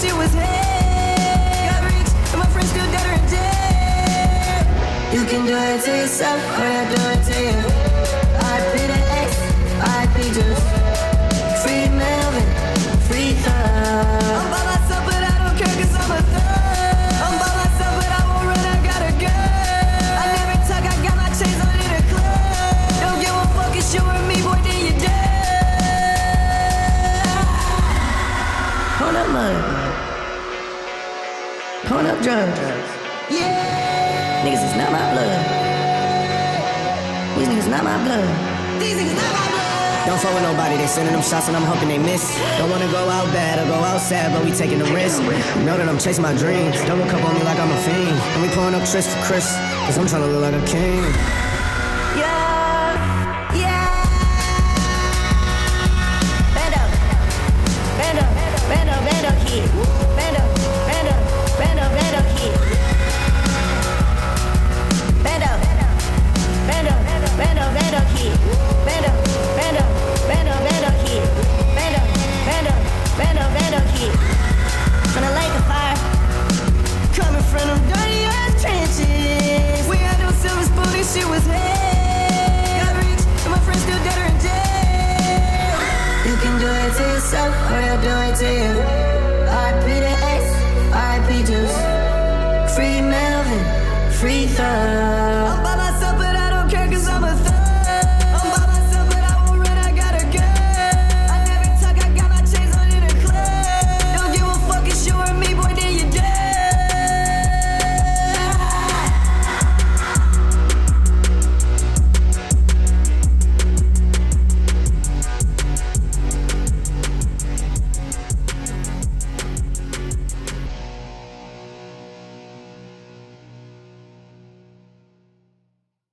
she was head. Got rich, and my friends still dead or dead. You can do it to yourself, or I do it to you. I be the ex, I be just Free Melvin, free thug. I'm by myself, but I don't care, cause I'm a thug. I'm by myself, but I won't run, I got a. I never I got my chains a club. Don't give a fuck, you me, boy, then you're. Hold. Hold up, drugs. Yeah. Niggas is not my blood. These niggas not my blood. These niggas not my blood. Don't fuck with nobody, they sending them shots and I'm hoping they miss. Don't wanna go out bad or go out sad, but we taking the risk. Know that I'm chasing my dreams. Don't look up on me like I'm a fiend. And we pulling up tricks for Chris, cause I'm trying to look like a king. Yeah, yeah. Bando, bando, bando, bando kid. Bando, bando, do it to you. Juice. Free Melvin, free Thug.